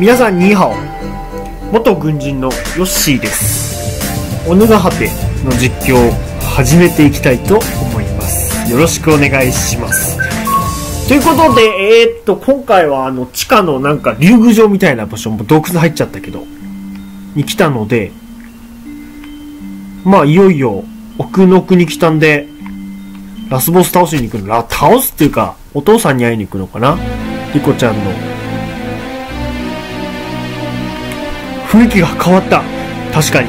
皆さんニーハオ元軍人のヨッシーです。オヌガハテの実況を始めていきたいと思います。よろしくお願いします。ということでえー、っと今回はあの地下のなんか竜宮城みたいな場所も洞窟入っちゃったけどに来たのでまあいよいよ奥の奥に来たんでラスボス倒しに行くのら倒すっていうかお父さんに会いに行くのかな。リコちゃんの雰囲気が変わった。確かに。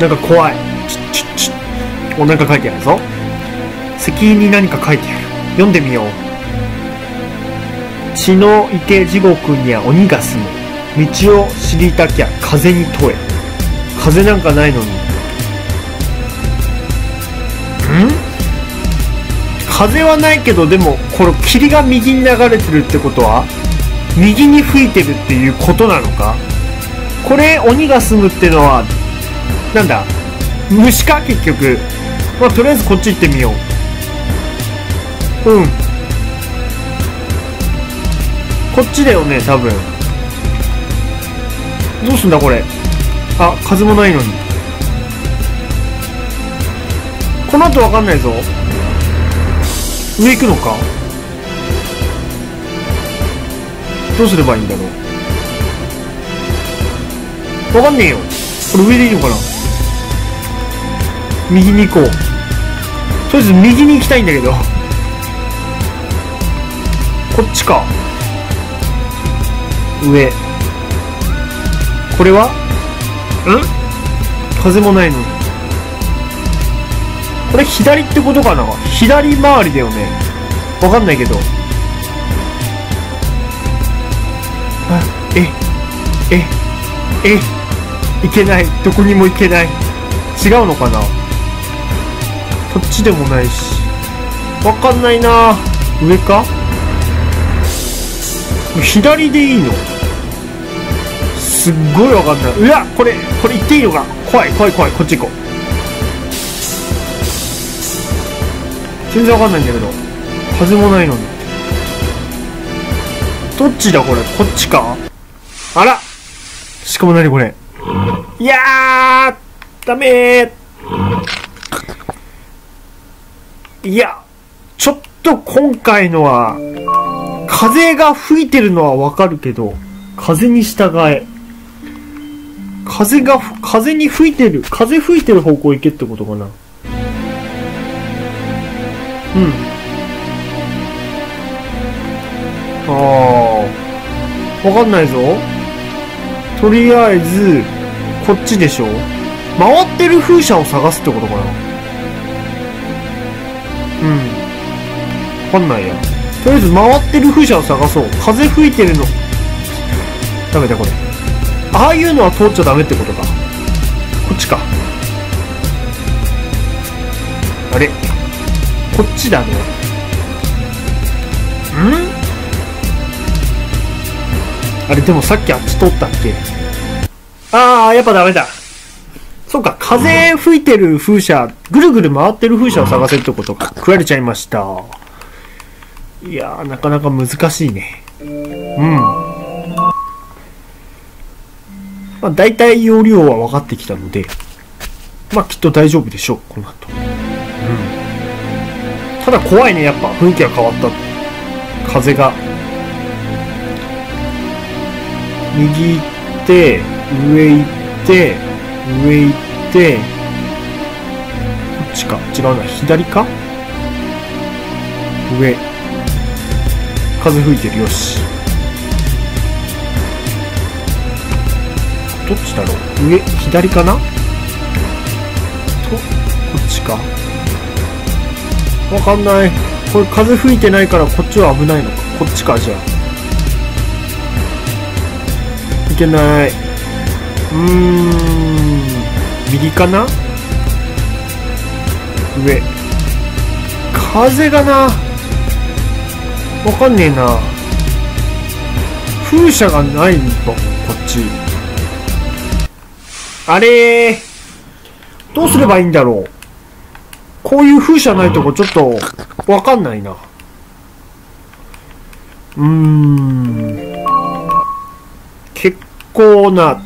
なんか怖い。ちちちおなか書いてあるぞ。石碑に何か書いてある。読んでみよう。血の池地獄には鬼が住む。道を知りたきゃ風に問え。風なんかないのに。ん？風はないけどでもこの霧が右に流れてるってことは右に吹いてるっていうことなのか？これ鬼が住むってのはなんだ虫か結局。まあとりあえずこっち行ってみよう。うん。こっちだよね多分。どうすんだこれ。あ風もないのに。この後わかんないぞ。上行くのか。どうすればいいんだろう。わかんねえよ。これ上でいいのかな？右に行こう。とりあえず右に行きたいんだけど。こっちか。上。これは？ん？風もないのに。これ左ってことかな？左回りだよね。わかんないけど。あえええ。いけない。どこにも行けない。違うのかな？こっちでもないし。わかんないな。上か？左でいいの？すっごいわかんない。うわこれこれ行っていいのか？怖い怖い怖い。こっち行こう。全然わかんないんだけど。風もないのに。どっちだこれ？こっちか？あら！しかも何これ？いやーダメー。いやちょっと今回のは風が吹いてるのはわかるけど風に従え。風が風に吹いてる。風吹いてる方向行けってことかな。うん。ああわかんないぞ。とりあえずこっちでしょ？回ってる風車を探すってことかな？うん。わかんないや。とりあえず回ってる風車を探そう。風吹いてるの。ダメだこれ。ああいうのは通っちゃダメってことか。こっちか。あれ？こっちだね。ん？あれでもさっきあっち通ったっけ？ああやっぱダメだそうか風吹いてる風車ぐるぐる回ってる風車を探せってことか食われちゃいましたいやーなかなか難しいねうんまあ、大体容量は分かってきたので、まあ、きっと大丈夫でしょう、この後。うん。ただ怖いね、やっぱ。雰囲気が変わった。風が。右行って、上行って、上行って、こっちか。違うな。左か？上。風吹いてる。よし。どっちだろう？上、左かな？と、こっちか。わかんない。これ風吹いてないからこっちは危ないのか。こっちか、じゃあ。いけない。うーん。右かな？上。風がな。わかんねえな。風車がないのこっち。あれ、どうすればいいんだろう。こういう風車ないとこちょっと、わかんないな。うーん結。構な、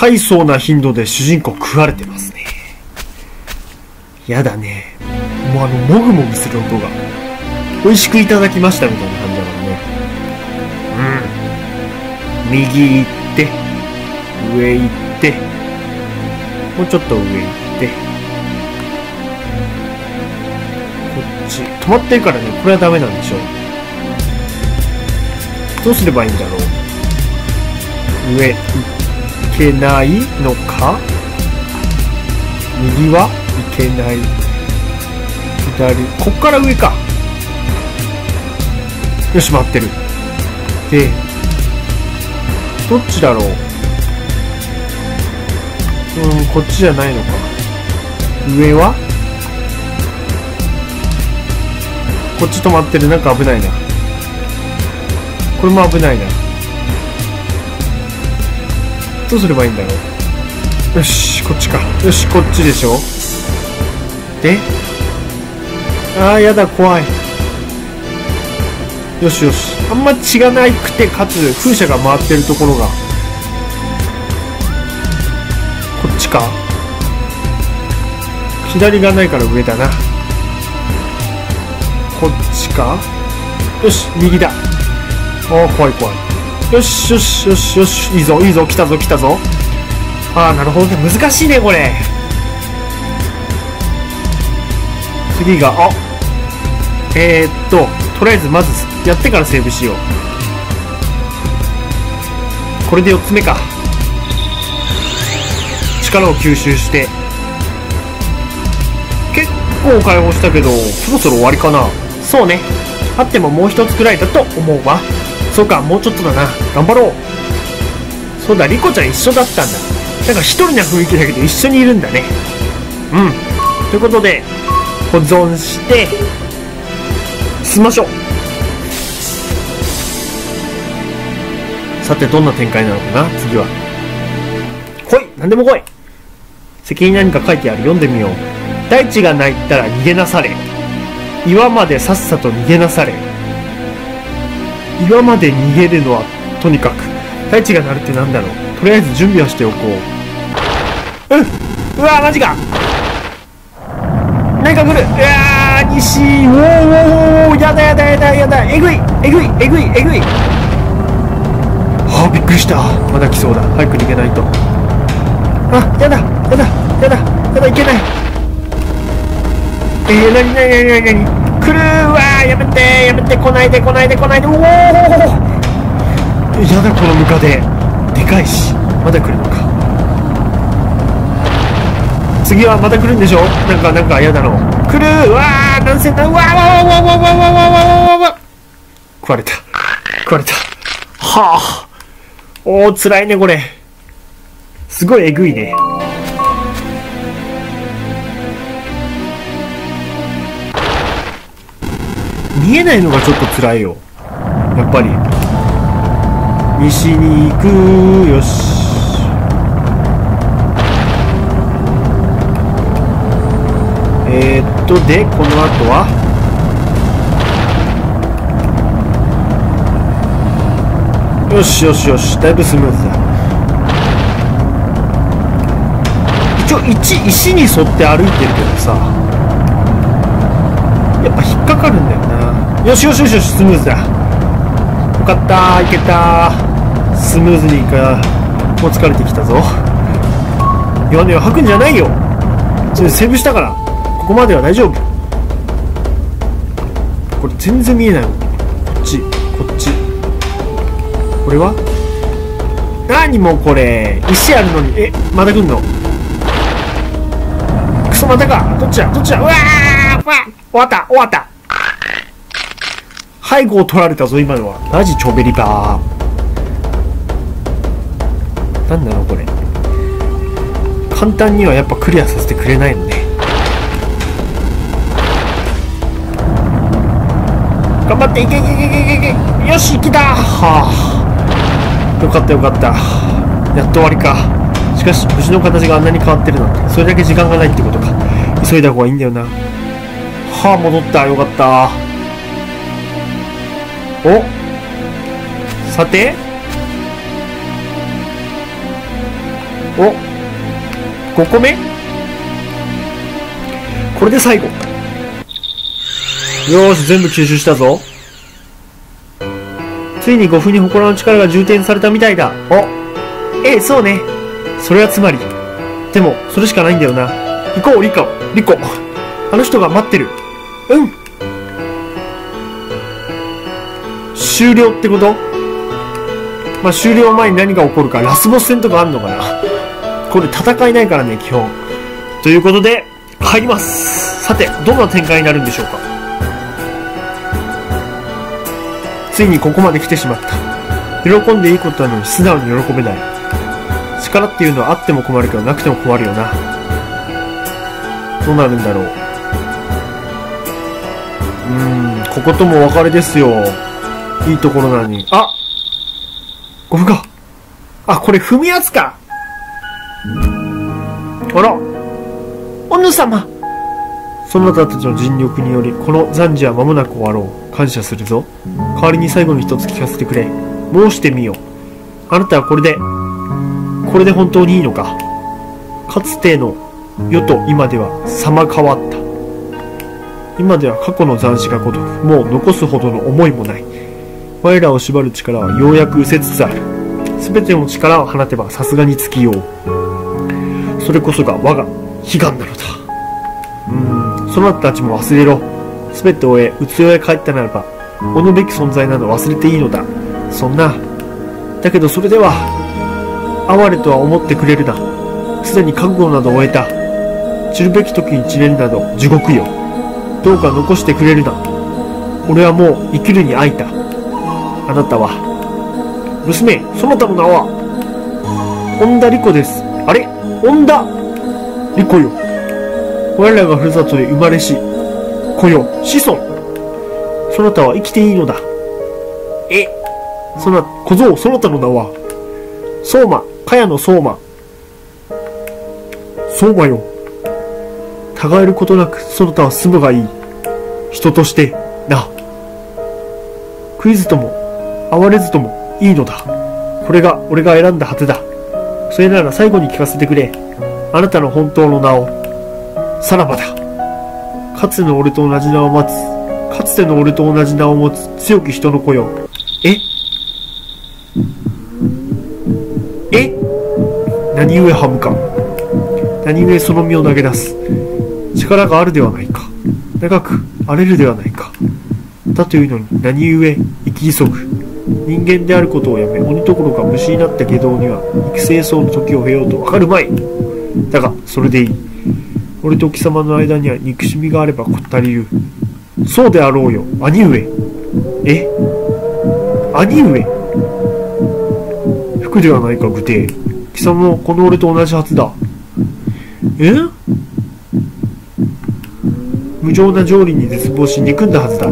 大層な頻度で主人公食われてますね。やだね。もうあの、もぐもぐする音が。美味しくいただきましたみたいな感じだからね。うん。右行って、上行って、もうちょっと上行って、こっち。止まってるからね、これはダメなんでしょう。どうすればいいんだろう。上、行けないのか？右はいけない。左、こっから上か。よし、待ってる。で、どっちだろう？うん、こっちじゃないのか。上は？こっち止まってる。なんか危ないな。これも危ないな。どうすればいいんだろう？よし、こっちか。よし、こっちでしょ？で？ああ、やだ、怖い。よしよし。あんま血がないくて、かつ風車が回ってるところが。こっちか左がないから上だな。こっちかよし、右だ。ああ、怖い怖い。よしよしよしよし。いいぞ、いいぞ、来たぞ、来たぞ。ああ、なるほどね。難しいね、これ。次が、あえー、っと、とりあえずまずやってからセーブしよう。これで4つ目か。力を吸収して。結構解放したけど、そろそろ終わりかな。そうね。あってももう一つくらいだと思うわ。そうか、もうちょっとだな。頑張ろう。そうだ、リコちゃん一緒だったんだ。なんか一人な雰囲気だけど一緒にいるんだね。うん。ということで、保存して、進ましょう。さて、どんな展開なのかな次は。来い何でも来い責任何か書いてある読んでみよう。大地が泣いたら逃げなされ。岩までさっさと逃げなされ。岩まで逃げるのはとにかく。大地が鳴るってなんだろう。とりあえず準備はしておこう。うん。うわマジか。何か来る。うわー西。おーおーおーやだやだやだやだ。えぐい。えぐいえぐいえぐい。あびっくりした。まだ来そうだ。早く逃げないと。あやだやだやだやだいけない。えー、なになになになになに。来るーわーやめてやめて来ないで来ないで来ないでおおやだこのムカデ。でかいしまだ来るのか。次はまた来るんでしょ？なんかなんか嫌だの。来るーわー何千何わーわーわーわーわーわーわーわーわーわー食われた食われたはあおー辛いねこれすごいえぐいね見えないのがちょっと辛いよ。やっぱり。西に行く。よし。えー、っとでこの後は？よしよしよし。だいぶスムーズだ。一応石石に沿って歩いてるけどさ。やっぱ引っかかるんだよな。よしよしよしよしスムーズだ。よかったいけた。スムーズにいかもう疲れてきたぞ。弱音を吐くんじゃないよ。それセーブしたからここまでは大丈夫。これ全然見えないもん。こっちこっち。これは？何もこれ。石あるのに。えまた来んの？クソまたか。どっちだどっちだう。わーわ終わった終わった。背後を取られたぞ今のは。マジチョベリバー。なんだろうこれ。簡単にはやっぱクリアさせてくれないのね。頑張っていけいけいけいけいけよし来た。はあ。よかったよかった。やっと終わりか。しかし虫の形があんなに変わってるなんてそれだけ時間がないってことか。急いだ方がいいんだよな。はあ戻った。よかった。お。さて。お。5個目。これで最後。よーし全部吸収したぞ。ついに5分に祠の力が充填されたみたいだ。お。ええそうね。それはつまり。でもそれしかないんだよな。行こうリコリコ。あの人が待ってる。うん終了ってこと？まあ終了前に何が起こるかラスボス戦とかあるのかな？これ戦いないからね基本。ということで入ります。さてどんな展開になるんでしょうか？ついにここまで来てしまった。喜んでいいことなのに素直に喜べない。力っていうのはあっても困るけどなくても困るよな。どうなるんだろう。うんここともお別れですよ。いいところなのに。あゴフがあこれ踏むやつか。あら。おぬ様。そなたたちの尽力によりこの残事は間もなく終わろう。感謝するぞ。代わりに最後に一つ聞かせてくれ。申してみよう。あなたはこれでこれで本当にいいのか。かつての世と今では様変わった。今では過去の残死がごとくもう残すほどの思いもない。我らを縛る力はようやく失せつつある全ての力を放てばさすがに尽きよう。それこそが我が悲願なのだ。うん。そなたたちも忘れろ。全てを終え器へ帰ったならばおのべき存在など忘れていいのだ。そんな。だけどそれでは哀れとは思ってくれるな。すでに覚悟などを終えた。散るべき時に散れるなど地獄よ。どうか残してくれるな。俺はもう生きるに飽いた。あなたは。娘そなたの名は。恩田莉子です。あれ？恩田莉子よ。我らがふるさとで生まれし子よ。子孫。そなたは生きていいのだ。え？そな小僧そなたの名は。相馬茅野相馬。相馬よ。たがえることなくそなたは住むがいい。人としてな。クイズとも哀れずともいいのだ。これが俺が選んだ果てだ。それなら最後に聞かせてくれ。あなたの本当の名を。さらばだ。かつての俺と同じ名を待つ。かつての俺と同じ名を持つ。強き人の子よ。え？え？何故ハムか何故その身を投げ出す？力があるではないか。長く荒れるではないか。だというのに何故生き急ぐ？人間であることをやめ鬼どころか虫になった下道には育成層の時を経ようとわかるまい。だがそれでいい。俺と貴様の間には憎しみがあれば足りるそうであろうよ。兄上。え？兄上？服ではないか具体貴様もこの俺と同じはずだ。え？無情な条理に絶望し憎んだはずだ。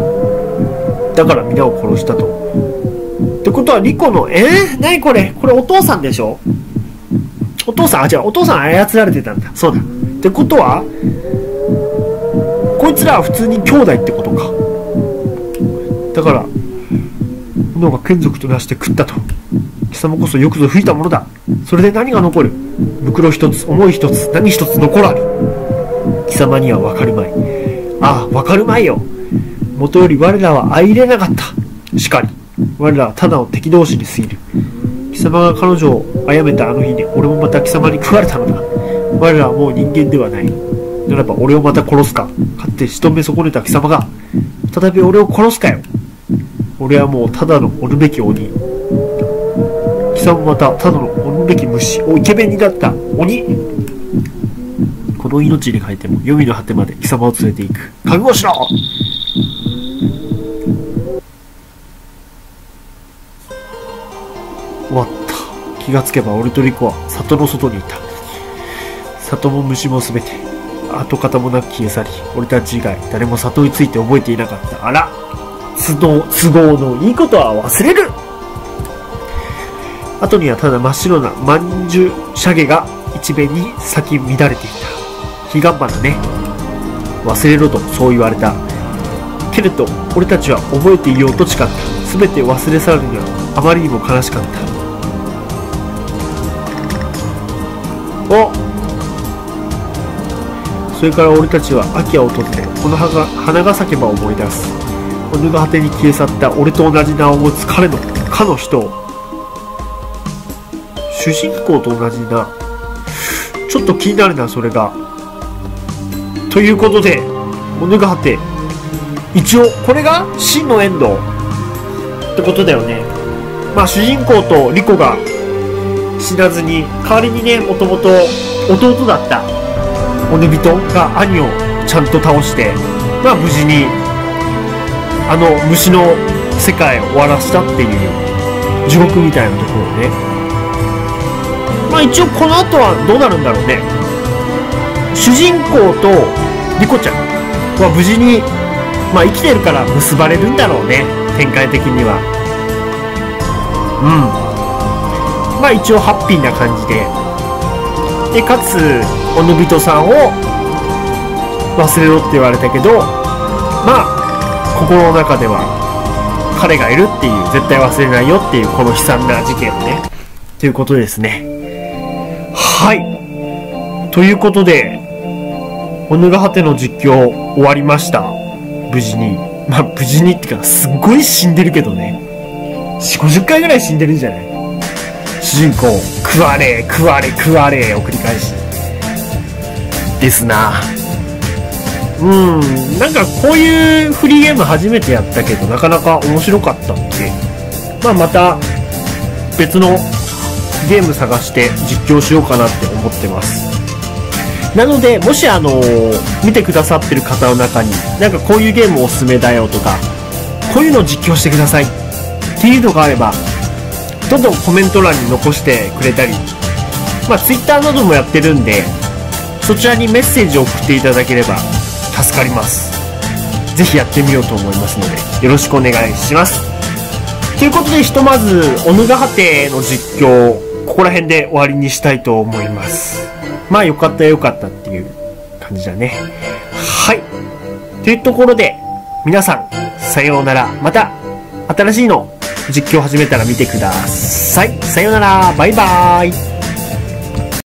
だから皆を殺したと。ってことはリコのえ？ー、何これ？これお父さんでしょ？お父さん？あ違うお父さん操られてたんだ。そうだ。ってことはこいつらは普通に兄弟ってことか。だからのが眷属となして食ったと。貴様こそよくぞ吹いたものだ。それで何が残る？袋一つ思い一つ何一つ残らぬ。貴様には分かるまい。ああ分かるまいよ。もとより我らは相入れなかった。しかり。我らはただの敵同士に過ぎる。貴様が彼女を殺めたあの日に俺もまた貴様に食われたのだ。我らはもう人間ではない。ならば俺をまた殺すか。かって仕留め損ねた貴様が再び俺を殺すかよ。俺はもうただのおるべき鬼。貴様またただのおるべき虫おイケメンになった。鬼。この命に変えても黄泉の果てまで貴様を連れて行く。覚悟しろ。終わった。気がつけば俺とリコは里の外にいた。里も虫も全て跡形もなく消え去り俺たち以外誰も里について覚えていなかった。あら都合都合のいいことは忘れる。後にはただ真っ白なまんじゅうシャゲが一面に咲き乱れていた。彼岸花ね。忘れろとそう言われた。けれど俺たちは覚えていようと誓った。全て忘れ去るにはあまりにも悲しかった。お。それから俺たちは秋を訪れこの葉が花が咲けば思い出す。鬼の果てに消え去った俺と同じ名を持つ彼のかの人主人公と同じ名。ちょっと気になるなそれが。ということで鬼が果て一応これが真のエンド。ってことだよね。まあ主人公とリコが死なずに代わりにねもともと弟だった鬼人が兄をちゃんと倒してまあ無事にあの虫の世界を終わらせたっていう地獄みたいなところね。まあ一応この後はどうなるんだろうね。主人公とリコちゃんは無事にまあ生きてるから結ばれるんだろうね。展開的には。うん。まあ一応ハッピーな感じで。でかつおのびとさんを忘れろって言われたけどまあ心の中では彼がいるっていう絶対忘れないよっていうこの悲惨な事件をね。ということですね。はい。ということでおぬが果ての実況終わりました。無事に。まあ無事にっていうかすっごい死んでるけどね。4 5 0回ぐらい死んでるんじゃない？主人公食われ食われ食われを繰り返し。ですな。うんなんかこういうフリーゲーム初めてやったけどなかなか面白かったんでまあまた別のゲーム探して実況しようかなって思ってます。なのでもしあの見てくださってる方の中になんかこういうゲームおすすめだよとかこういうのを実況してくださいっていうのがあればどんどんコメント欄に残してくれたり、まあ、Twitter などもやってるんで、そちらにメッセージを送っていただければ助かります。ぜひやってみようと思いますので、よろしくお願いします。ということで、ひとまず、オヌガハテの実況、ここら辺で終わりにしたいと思います。まあ、よかったよかったっていう感じだね。はい。というところで、皆さん、さようなら。また、新しいの実況始めたら見てください。さようなら。バイバーイ。